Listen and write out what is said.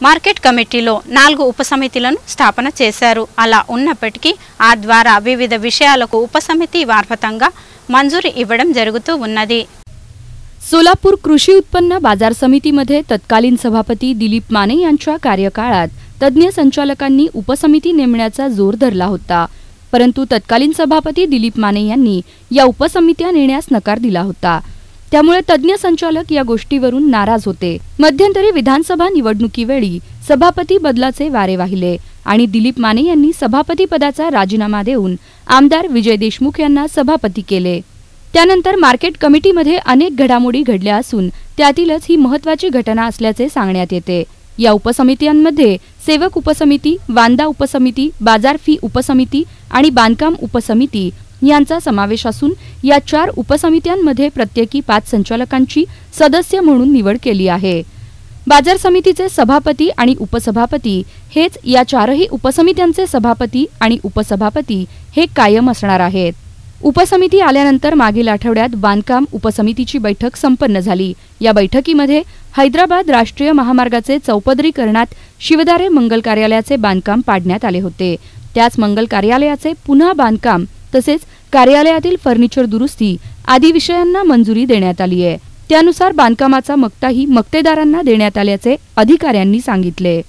Market కమిటీలో నాలుగు ఉపసమితిలను స్థాపన చేశారు అలా ఉన్నప్పటికీ ఆ ద్వారా వివిధ విషయాలకు ఉపసమితి వార్ఫతంగా మంజూరీ ఇవ్వడం జరుగుతూ ఉన్నది सोलापूर कृषी उत्पन्न बाजार समितीमध्ये तत्कालीन सभापती दिलीप माने यांच्या कार्यकाळात तज्ज्ञ संचालकांनी उपसमिती नेमण्याचा जोर धरला होता परंतु तत्कालीन सभापती दिलीप माने यांनी या उपसमित्या नेण्यास नकार दिला होता त्यामुळे तज्ज्ञ संचालक या गोष्टीवरून नाराज होते. मध्यंतरी विधानसभा निवडणुकीवेळी सभापती बदलाचे वारे वाहिले आणि दिलीप माने यांनी सभापती पदाचा राजीनामा देऊन आमदार विजय देशमुख यांना सभापती केले. त्यानंतर मार्केट कमिटीमध्ये अनेक घडामोडी घडल्या असून त्यातीलच ही महत्वाची घटना असल्याचे सांगण्यात येते. या उपसमित्यांमध्ये सेवक उपसमिती वांदा उपसमिती बाजार फी उपसमिती आणि बांधकाम उपसमिती यांचा समावेश असून या चार उपसमित्यांमध्ये प्रत्येकी पाच संचालकांची सदस्य म्हणून निवड केली आहे. बाजार समितीचे सभापती आणि उपसभापती हेच या चारही उपसमित्यांचे सभापती आणि उपसभापती हे कायम असणार आहेत. उपसमिती आल्यानंतर मागील आठवड्यात बांधकाम उपसमितीची बैठक संपन्न झाली. या बैठकीमध्ये हैदराबाद राष्ट्रीय महामार्गाचे चौपदरीकरणात शिवदारे मंगल कार्यालयाचे बांधकाम पाडण्यात आले होते. त्याच मंगल कार्यालयाचे पुन्हा बांधकाम तसेच कार्यालयातील फर्निचर दुरुस्ती आदी विषयांना मंजुरी देण्यात आली आहे. त्यानुसार बांधकामाचा मक्ताही मक्तेदारांना देण्यात आल्याचे अधिकाऱ्यांनी सांगितले.